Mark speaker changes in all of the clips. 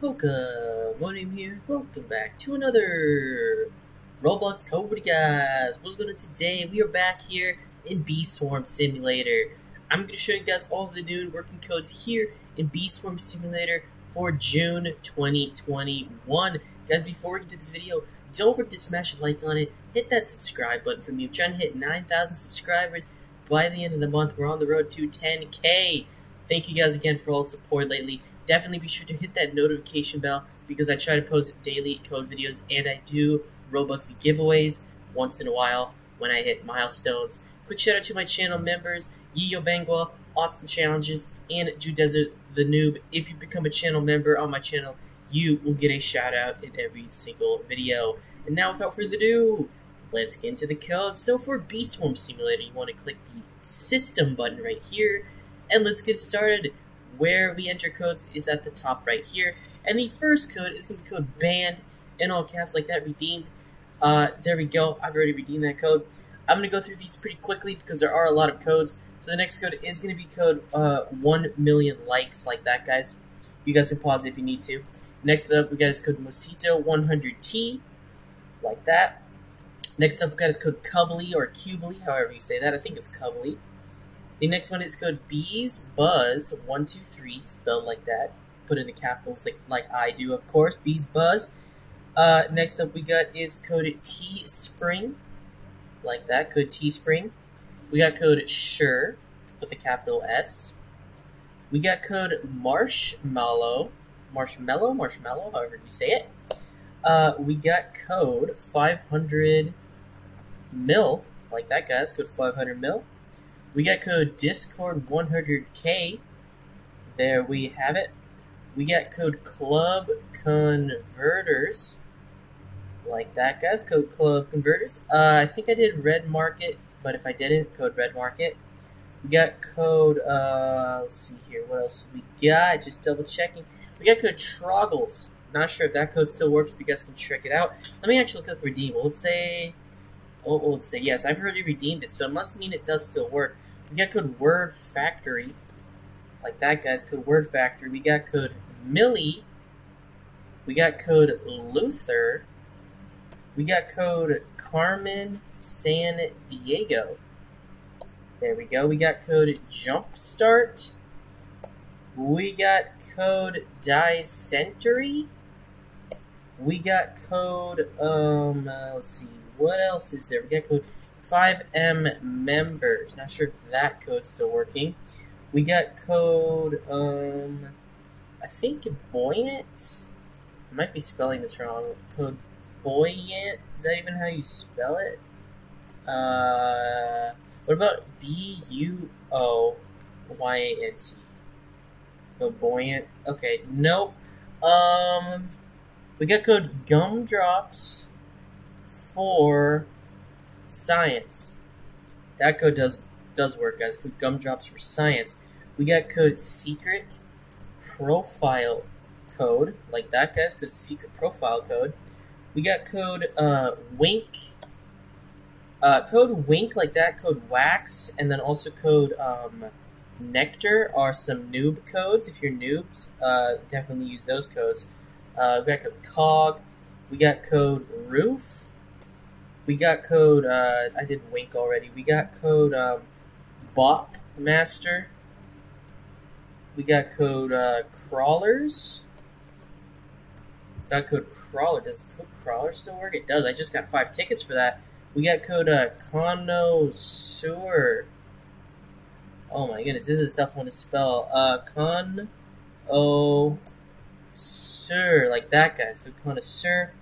Speaker 1: Pokemon here. Welcome back to another Roblox Code guys. What's going on today? We are back here in Bee Swarm Simulator. I'm going to show you guys all the new working codes here in Bee Swarm Simulator for June 2021. Guys, before we get to this video, don't forget to smash a like on it. Hit that subscribe button for me. I'm trying to hit 9,000 subscribers by the end of the month. We're on the road to 10K. Thank you guys again for all the support lately definitely be sure to hit that notification bell because I try to post daily code videos and I do Robux giveaways once in a while when I hit milestones. Quick shout out to my channel members, Yiyo Bangwa, Austin Challenges, and Jew Desert the Noob. If you become a channel member on my channel, you will get a shout out in every single video. And now, without further ado, let's get into the code. So, for Bee Swarm Simulator, you want to click the System button right here, and let's get started where we enter codes is at the top right here. And the first code is going to be code banned in all caps like that, redeemed. Uh, there we go. I've already redeemed that code. I'm going to go through these pretty quickly because there are a lot of codes. So the next code is going to be code uh, 1 million likes like that, guys. You guys can pause if you need to. Next up, we got is code Mosito100T, like that. Next up, we got is code Cubbly or Cubly, however you say that. I think it's Cubbly. The next one is code Bees Buzz one two three, spelled like that. Put in the capitals like like I do, of course. Bees Buzz. Uh, next up we got is code Teespring, like that. Code Teespring. We got code Sure with a capital S. We got code Marshmallow, Marshmallow, Marshmallow, however you say it. Uh, we got code 500 mil, like that, guys. Code 500 mil. We got code Discord 100K. There we have it. We got code Club Converters. Like that, guys. Code Club Converters. Uh, I think I did Red Market, but if I didn't, code Red Market. We got code, uh, let's see here, what else we got? Just double checking. We got code Troggles. Not sure if that code still works, but you guys can check it out. Let me actually click redeem. Let's say let's say yes, I've already redeemed it, so it must mean it does still work. We got code Word Factory, like that, guys. Code Word Factory. We got code Millie. We got code Luther. We got code Carmen San Diego. There we go. We got code Jumpstart. We got code Dysentery. We got code, um, uh, let's see, what else is there? We got code 5M members. Not sure if that code's still working. We got code, um, I think buoyant. I might be spelling this wrong. Code buoyant. Is that even how you spell it? Uh, what about B U O Y A N T? Code buoyant. Okay, nope. Um, we got code gumdrops for science. That code does does work, guys. Code gumdrops for science. We got code secret profile code, like that, guys. Code secret profile code. We got code uh, wink. Uh, code wink, like that. Code wax, and then also code um, nectar are some noob codes. If you're noobs, uh, definitely use those codes. Uh, we got code cog. We got code roof. We got code. Uh, I did wink already. We got code um, Bop Master. We got code uh, crawlers. Got code crawler. Does code crawler still work? It does. I just got five tickets for that. We got code uh, connoisseur. Oh my goodness, this is a tough one to spell. Uh, con o sir, like that, guys. Code connoisseur.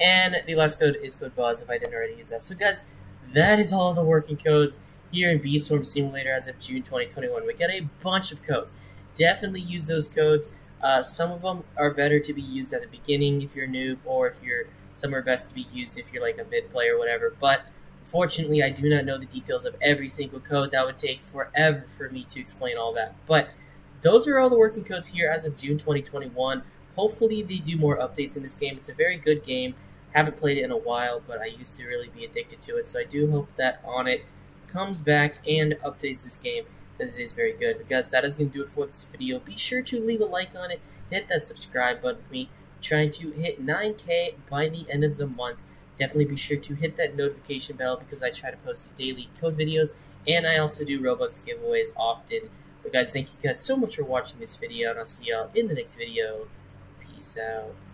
Speaker 1: And the last code is code buzz if I didn't already use that. So, guys, that is all the working codes here in Bee Swarm Simulator as of June 2021. We got a bunch of codes. Definitely use those codes. Uh, some of them are better to be used at the beginning if you're a noob, or if you're some are best to be used if you're like a mid player or whatever. But fortunately, I do not know the details of every single code. That would take forever for me to explain all that. But those are all the working codes here as of June 2021 hopefully they do more updates in this game. It's a very good game. Haven't played it in a while, but I used to really be addicted to it. So I do hope that Onett comes back and updates this game because it is very good. Because that is going to do it for this video. Be sure to leave a like on it, hit that subscribe button for me. Trying to hit 9K by the end of the month. Definitely be sure to hit that notification bell because I try to post daily code videos and I also do Robux giveaways often. But guys, thank you guys so much for watching this video and I'll see y'all in the next video. Peace out.